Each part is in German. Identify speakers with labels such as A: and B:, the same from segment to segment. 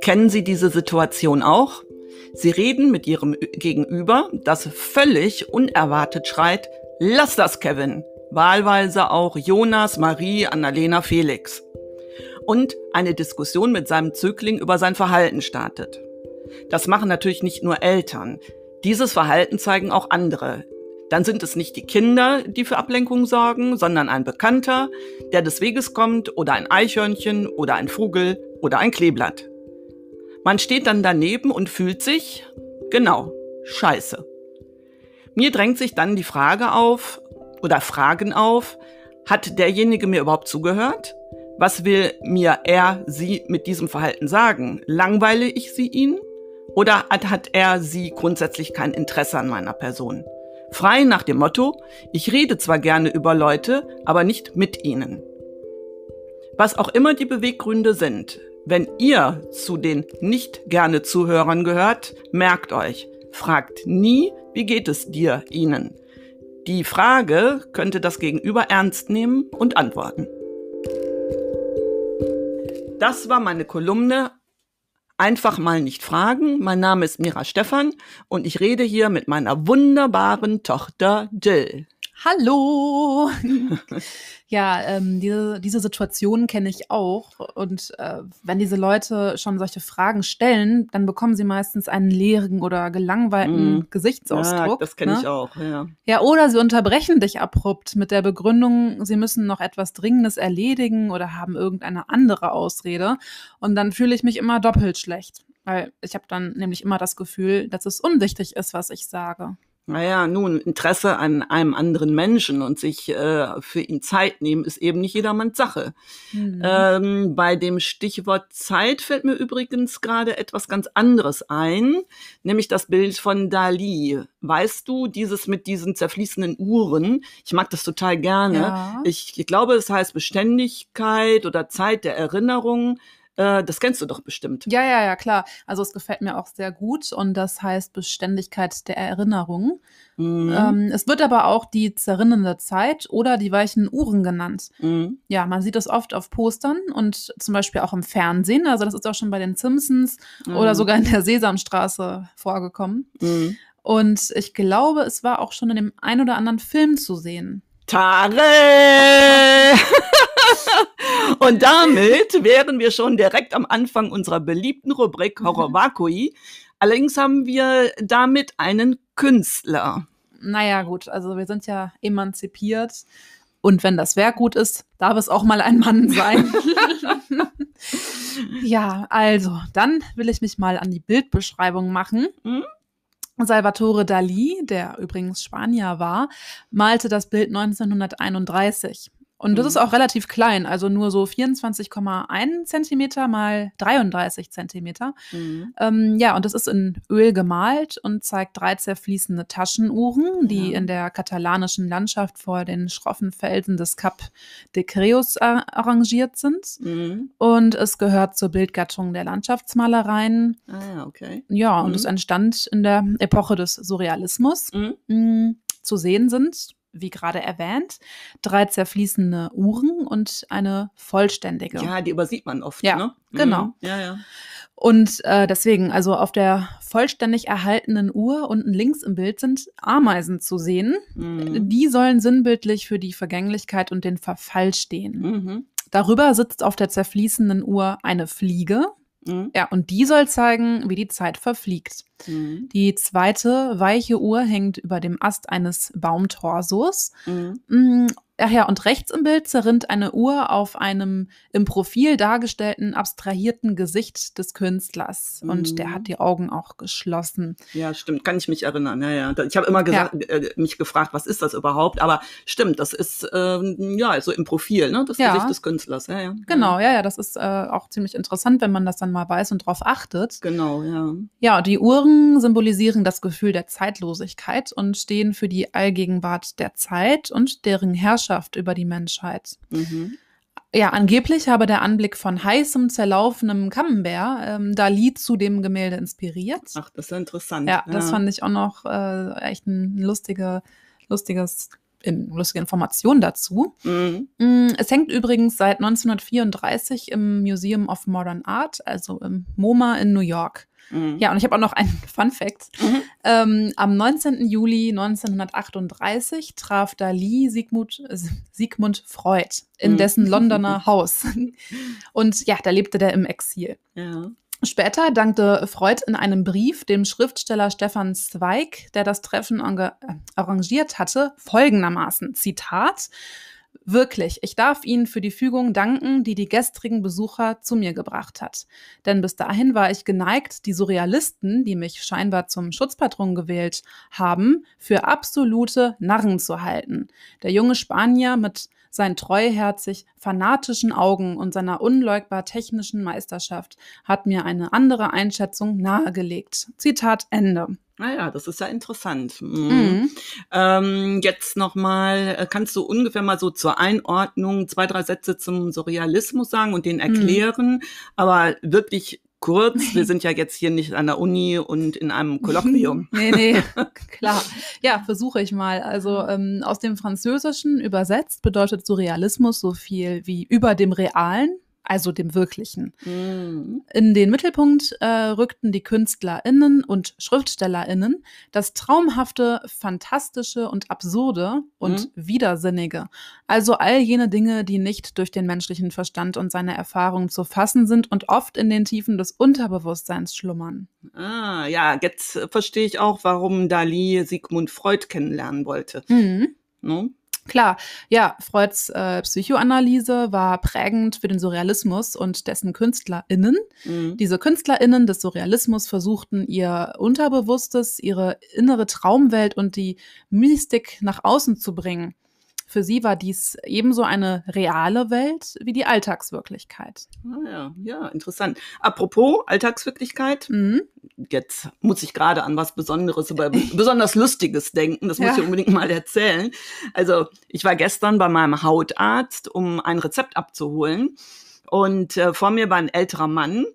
A: Kennen Sie diese Situation auch? Sie reden mit Ihrem Gegenüber, das völlig unerwartet schreit, lass das, Kevin. Wahlweise auch Jonas, Marie, Annalena, Felix. Und eine Diskussion mit seinem Zögling über sein Verhalten startet. Das machen natürlich nicht nur Eltern. Dieses Verhalten zeigen auch andere. Dann sind es nicht die Kinder, die für Ablenkung sorgen, sondern ein Bekannter, der des Weges kommt oder ein Eichhörnchen oder ein Vogel oder ein Kleeblatt. Man steht dann daneben und fühlt sich, genau, scheiße. Mir drängt sich dann die Frage auf oder Fragen auf, hat derjenige mir überhaupt zugehört? Was will mir er, sie mit diesem Verhalten sagen? Langweile ich sie ihn? Oder hat er, sie grundsätzlich kein Interesse an meiner Person? Frei nach dem Motto, ich rede zwar gerne über Leute, aber nicht mit ihnen. Was auch immer die Beweggründe sind, wenn ihr zu den nicht gerne Zuhörern gehört, merkt euch, fragt nie, wie geht es dir, ihnen. Die Frage könnte das Gegenüber ernst nehmen und antworten. Das war meine Kolumne Einfach mal nicht fragen. Mein Name ist Mira Stephan und ich rede hier mit meiner wunderbaren Tochter Jill.
B: Hallo! ja, ähm, diese, diese Situation kenne ich auch. Und äh, wenn diese Leute schon solche Fragen stellen, dann bekommen sie meistens einen leeren oder gelangweilten mm. Gesichtsausdruck. Ja,
A: das kenne ne? ich auch, ja.
B: Ja, oder sie unterbrechen dich abrupt mit der Begründung, sie müssen noch etwas Dringendes erledigen oder haben irgendeine andere Ausrede. Und dann fühle ich mich immer doppelt schlecht. Weil ich habe dann nämlich immer das Gefühl, dass es unwichtig ist, was ich sage.
A: Naja, nun, Interesse an einem anderen Menschen und sich äh, für ihn Zeit nehmen, ist eben nicht jedermanns Sache. Mhm. Ähm, bei dem Stichwort Zeit fällt mir übrigens gerade etwas ganz anderes ein, nämlich das Bild von Dali. Weißt du, dieses mit diesen zerfließenden Uhren, ich mag das total gerne. Ja. Ich, ich glaube, es heißt Beständigkeit oder Zeit der Erinnerung. Äh, das kennst du doch bestimmt.
B: Ja, ja, ja, klar. Also es gefällt mir auch sehr gut und das heißt Beständigkeit der Erinnerung. Mhm. Ähm, es wird aber auch die zerrinnende Zeit oder die weichen Uhren genannt. Mhm. Ja, man sieht das oft auf Postern und zum Beispiel auch im Fernsehen. Also das ist auch schon bei den Simpsons mhm. oder sogar in der Sesamstraße vorgekommen. Mhm. Und ich glaube, es war auch schon in dem ein oder anderen Film zu sehen.
A: Tare! Und damit wären wir schon direkt am Anfang unserer beliebten Rubrik Horror Vakui. Allerdings haben wir damit einen Künstler.
B: Naja, gut, also wir sind ja emanzipiert. Und wenn das Werk gut ist, darf es auch mal ein Mann sein. ja, also, dann will ich mich mal an die Bildbeschreibung machen. Mhm. Salvatore Dali, der übrigens Spanier war, malte das Bild 1931. Und das mhm. ist auch relativ klein, also nur so 24,1 Zentimeter mal 33 Zentimeter. Mhm. Ähm, ja, und das ist in Öl gemalt und zeigt drei zerfließende Taschenuhren, die ja. in der katalanischen Landschaft vor den schroffen Felsen des Cap de Creus arrangiert sind. Mhm. Und es gehört zur Bildgattung der Landschaftsmalereien.
A: Ah, okay.
B: Ja, und es mhm. entstand in der Epoche des Surrealismus. Mhm. Mm, zu sehen sind wie gerade erwähnt, drei zerfließende Uhren und eine vollständige.
A: Ja, die übersieht man oft.
B: Ja,
A: ne?
B: genau. Mhm.
A: Ja, ja.
B: Und äh, deswegen, also auf der vollständig erhaltenen Uhr unten links im Bild sind Ameisen zu sehen. Mhm. Die sollen sinnbildlich für die Vergänglichkeit und den Verfall stehen. Mhm. Darüber sitzt auf der zerfließenden Uhr eine Fliege, Mhm. Ja, und die soll zeigen, wie die Zeit verfliegt. Mhm. Die zweite weiche Uhr hängt über dem Ast eines Baumtorsos. Mhm. Ach ja, und rechts im Bild zerrinnt eine Uhr auf einem im Profil dargestellten abstrahierten Gesicht des Künstlers. Mhm. Und der mhm. hat die Augen auch geschlossen.
A: Ja, stimmt, kann ich mich erinnern. Ja, ja. Ich habe immer gesagt, ja. äh, mich gefragt, was ist das überhaupt? Aber stimmt, das ist ähm, ja so im Profil, ne? Das ja. Gesicht des Künstlers. Ja, ja.
B: Genau, ja, ja. Das ist äh, auch ziemlich interessant, wenn man das dann mal weiß und drauf achtet.
A: Genau, ja.
B: Ja, die Uhren symbolisieren das Gefühl der Zeitlosigkeit und stehen für die Allgegenwart der Zeit und deren Herrschaft Herrschaft über die Menschheit. Mhm. Ja, angeblich habe der Anblick von heißem, zerlaufenem Camembert ähm, Dali zu dem Gemälde inspiriert.
A: Ach, das ist ja interessant.
B: Ja, das fand ich auch noch äh, echt ein lustige, lustiges in lustige Informationen dazu. Mhm. Es hängt übrigens seit 1934 im Museum of Modern Art, also im MoMA in New York. Mhm. Ja, und ich habe auch noch einen Fun Fact. Mhm. Ähm, am 19. Juli 1938 traf Dali Sigmund, äh, Sigmund Freud in mhm. dessen Londoner Haus. Und ja, da lebte der im Exil. Ja. Später dankte Freud in einem Brief dem Schriftsteller Stefan Zweig, der das Treffen äh, arrangiert hatte, folgendermaßen, Zitat, Wirklich, ich darf Ihnen für die Fügung danken, die die gestrigen Besucher zu mir gebracht hat. Denn bis dahin war ich geneigt, die Surrealisten, die mich scheinbar zum Schutzpatron gewählt haben, für absolute Narren zu halten. Der junge Spanier mit seinen treuherzig fanatischen Augen und seiner unleugbar technischen Meisterschaft hat mir eine andere Einschätzung nahegelegt. Zitat Ende.
A: Naja, ah das ist ja interessant. Mhm. Mhm. Ähm, jetzt nochmal, äh, kannst du ungefähr mal so zur Einordnung zwei, drei Sätze zum Surrealismus sagen und den mhm. erklären, mhm. aber wirklich kurz. Wir sind ja jetzt hier nicht an der Uni und in einem Kolloquium.
B: nee, nee, klar. Ja, versuche ich mal. Also ähm, aus dem Französischen übersetzt bedeutet Surrealismus so viel wie über dem Realen, also dem Wirklichen. Mhm. In den Mittelpunkt äh, rückten die KünstlerInnen und SchriftstellerInnen das Traumhafte, Fantastische und Absurde und mhm. Widersinnige. Also all jene Dinge, die nicht durch den menschlichen Verstand und seine Erfahrungen zu fassen sind und oft in den Tiefen des Unterbewusstseins schlummern.
A: Ah, ja, jetzt verstehe ich auch, warum Dali Sigmund Freud kennenlernen wollte. Mhm.
B: No? Klar, ja, Freuds äh, Psychoanalyse war prägend für den Surrealismus und dessen KünstlerInnen. Mhm. Diese KünstlerInnen des Surrealismus versuchten ihr Unterbewusstes, ihre innere Traumwelt und die Mystik nach außen zu bringen. Für sie war dies ebenso eine reale Welt wie die Alltagswirklichkeit.
A: Ah ja, ja, interessant. Apropos Alltagswirklichkeit, mhm. jetzt muss ich gerade an was Besonderes, aber besonders Lustiges denken. Das muss ja. ich unbedingt mal erzählen. Also ich war gestern bei meinem Hautarzt, um ein Rezept abzuholen. Und äh, vor mir war ein älterer Mann,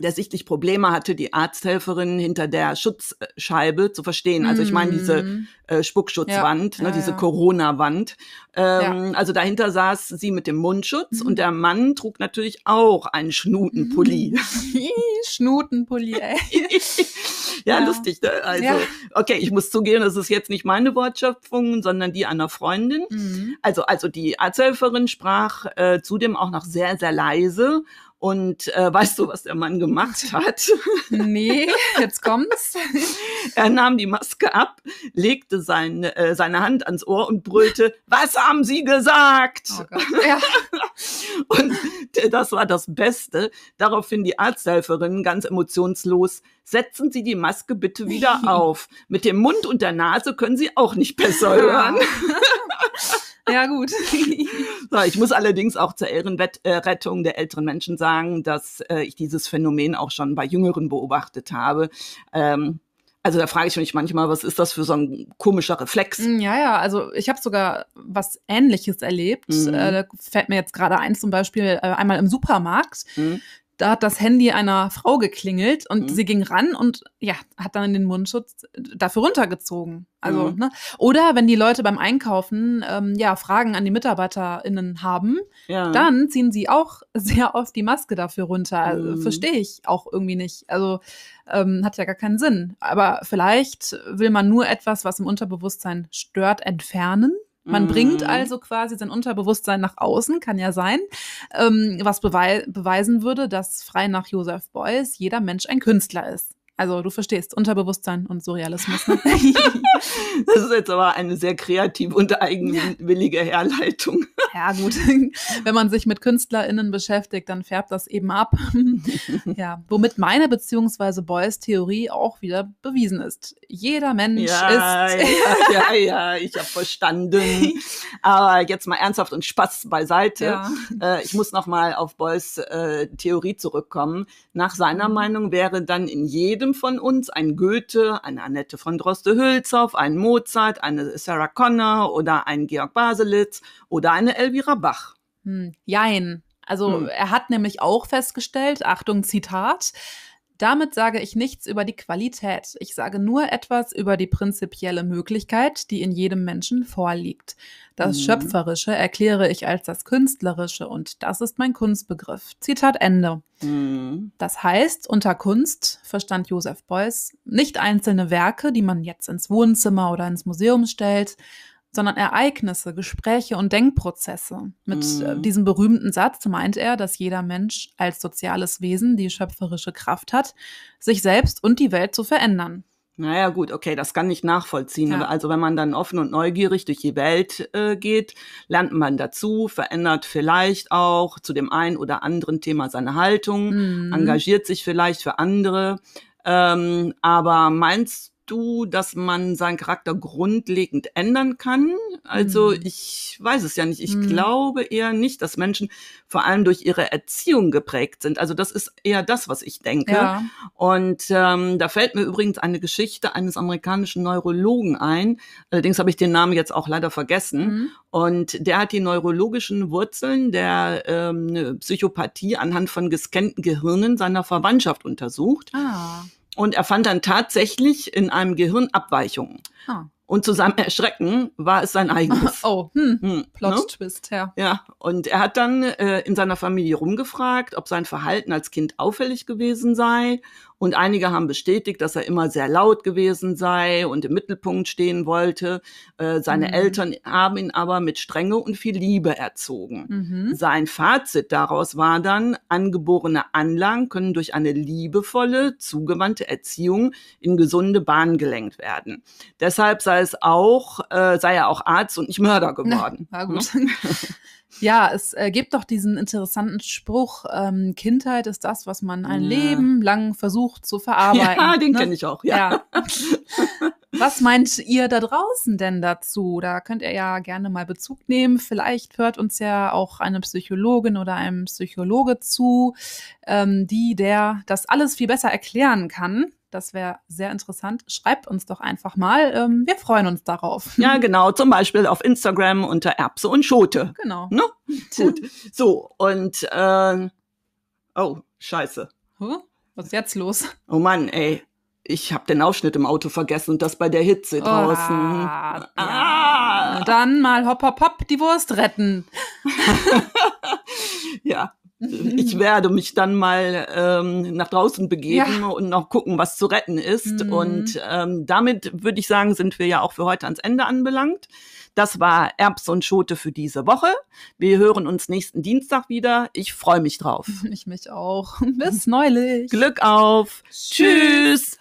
A: der sichtlich Probleme hatte, die Arzthelferin hinter der Schutzscheibe zu verstehen. Also ich meine diese mhm. äh, Spuckschutzwand, ja, ne, ja, diese ja. Corona-Wand. Ähm, also dahinter saß sie mit dem Mundschutz mhm. und der Mann trug natürlich auch einen Schnutenpulli.
B: Schnutenpulli, ey.
A: ja, lustig. Ne? Also okay, ich muss zugeben, das ist jetzt nicht meine Wortschöpfung, sondern die einer Freundin. Mhm. Also also die Arzthelferin sprach äh, zudem auch noch sehr sehr leise und äh, weißt du, was der Mann gemacht hat?
B: Nee, jetzt kommt's.
A: er nahm die Maske ab, legte sein, äh, seine Hand ans Ohr und brüllte, was haben Sie gesagt? Oh. Ja. und das war das Beste. Daraufhin die Arzthelferin ganz emotionslos, setzen Sie die Maske bitte wieder auf. Mit dem Mund und der Nase können Sie auch nicht besser hören.
B: Ja, gut.
A: so, ich muss allerdings auch zur Ehrenrettung der älteren Menschen sagen, dass äh, ich dieses Phänomen auch schon bei Jüngeren beobachtet habe. Ähm, also da frage ich mich manchmal, was ist das für so ein komischer Reflex?
B: Mm, ja, ja, also ich habe sogar was Ähnliches erlebt. Mhm. Äh, da fällt mir jetzt gerade ein, zum Beispiel äh, einmal im Supermarkt. Mhm da hat das Handy einer Frau geklingelt und mhm. sie ging ran und ja, hat dann den Mundschutz dafür runtergezogen. Also, mhm. ne? Oder wenn die Leute beim Einkaufen ähm, ja Fragen an die MitarbeiterInnen haben, ja. dann ziehen sie auch sehr oft die Maske dafür runter. Also, mhm. Verstehe ich auch irgendwie nicht. Also ähm, hat ja gar keinen Sinn. Aber vielleicht will man nur etwas, was im Unterbewusstsein stört, entfernen. Man mhm. bringt also quasi sein Unterbewusstsein nach außen, kann ja sein, ähm, was bewei beweisen würde, dass frei nach Joseph Beuys jeder Mensch ein Künstler ist. Also du verstehst, Unterbewusstsein und Surrealismus. Ne?
A: das ist jetzt aber eine sehr kreative und eigenwillige Herleitung.
B: Ja gut, wenn man sich mit KünstlerInnen beschäftigt, dann färbt das eben ab. ja, womit meine beziehungsweise Boys Theorie auch wieder bewiesen ist. Jeder Mensch
A: ja,
B: ist...
A: ja, ja, ja, ich habe verstanden. Aber jetzt mal ernsthaft und Spaß beiseite. Ja. Äh, ich muss noch mal auf Boys äh, Theorie zurückkommen. Nach seiner mhm. Meinung wäre dann in jedem jedem von uns ein Goethe, eine Annette von Droste-Hülshoff, ein Mozart, eine Sarah Connor oder ein Georg Baselitz oder eine Elvira Bach.
B: Hm, jein. Also hm. er hat nämlich auch festgestellt, Achtung Zitat, Damit sage ich nichts über die Qualität. Ich sage nur etwas über die prinzipielle Möglichkeit, die in jedem Menschen vorliegt. Das
A: Mhm.
B: Schöpferische erkläre ich als das Künstlerische und das ist mein Kunstbegriff. Zitat Ende.
A: Mhm.
B: Das heißt, unter Kunst verstand Joseph Beuys nicht einzelne Werke, die man jetzt ins Wohnzimmer oder ins Museum stellt, sondern Ereignisse, Gespräche und Denkprozesse. Mit
A: Mhm.
B: äh, diesem berühmten Satz meint er, dass jeder Mensch als soziales Wesen die schöpferische Kraft hat, sich selbst und die Welt zu verändern.
A: Naja, gut, okay, das kann ich nachvollziehen.
B: Ja.
A: Also wenn man dann offen und neugierig durch die Welt äh, geht, lernt man dazu, verändert vielleicht auch zu dem einen oder anderen Thema seine Haltung,
B: Mhm.
A: engagiert sich vielleicht für andere. Ähm, aber meinst du, dass man seinen Charakter grundlegend ändern kann? Also
B: Mhm.
A: ich weiß es ja nicht. Ich
B: Mhm.
A: glaube eher nicht, dass Menschen vor allem durch ihre Erziehung geprägt sind. Also das ist eher das, was ich denke.
B: Ja.
A: Und ähm, da fällt mir übrigens eine Geschichte eines amerikanischen Neurologen ein. Allerdings habe ich den Namen jetzt auch leider vergessen.
B: Mhm.
A: Und der hat die neurologischen Wurzeln der ähm, Psychopathie anhand von gescannten Gehirnen seiner Verwandtschaft untersucht.
B: Ah.
A: Und er fand dann tatsächlich in einem Gehirn Abweichungen.
B: ah.
A: Und zu seinem Erschrecken war es sein eigenes.
B: Oh, hm.
A: Hm, ne?
B: Plot-Twist, ja.
A: Ja, und er hat dann äh, in seiner Familie rumgefragt, ob sein Verhalten als Kind auffällig gewesen sei. Und einige haben bestätigt, dass er immer sehr laut gewesen sei und im Mittelpunkt stehen wollte. Äh, seine
B: Mhm.
A: Eltern haben ihn aber mit Strenge und viel Liebe erzogen.
B: Mhm.
A: Sein Fazit daraus war dann, angeborene Anlagen können durch eine liebevolle, zugewandte Erziehung in gesunde Bahnen gelenkt werden. Deshalb sei es auch, äh, sei er auch Arzt und nicht Mörder geworden.
B: Na
A: Ne?
B: gut. Ja, es äh, gibt doch diesen interessanten Spruch, ähm, Kindheit ist das, was man ein
A: Ja.
B: Leben lang versucht zu verarbeiten.
A: Ja, den
B: ne?
A: kenne ich auch, ja.
B: Ja. Was meint ihr da draußen denn dazu? Da könnt ihr ja gerne mal Bezug nehmen. Vielleicht hört uns ja auch eine Psychologin oder ein Psychologe zu, ähm, die der das alles viel besser erklären kann. Das wäre sehr interessant. Schreibt uns doch einfach mal. Ähm, wir freuen uns darauf.
A: Ja, genau, zum Beispiel auf Instagram unter Erbse und Schote.
B: Genau.
A: Ne? Gut. So, und äh, oh, scheiße.
B: Huh? Was ist jetzt los?
A: Oh Mann, ey. Ich habe den Aufschnitt im Auto vergessen und das bei der Hitze draußen.
B: Ah, ja.
A: Ah.
B: Dann mal hopp, hopp, hopp, die Wurst retten.
A: Ja. Ich werde mich dann mal ähm, nach draußen begeben
B: Ja.
A: und noch gucken, was zu retten ist.
B: Mhm.
A: Und ähm, damit würde ich sagen, sind wir ja auch für heute ans Ende anbelangt. Das war Erbs und Schote für diese Woche. Wir hören uns nächsten Dienstag wieder. Ich freue mich drauf.
B: Ich mich auch. Bis neulich.
A: Glück auf. Tschüss.